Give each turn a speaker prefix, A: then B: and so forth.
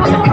A: Oh,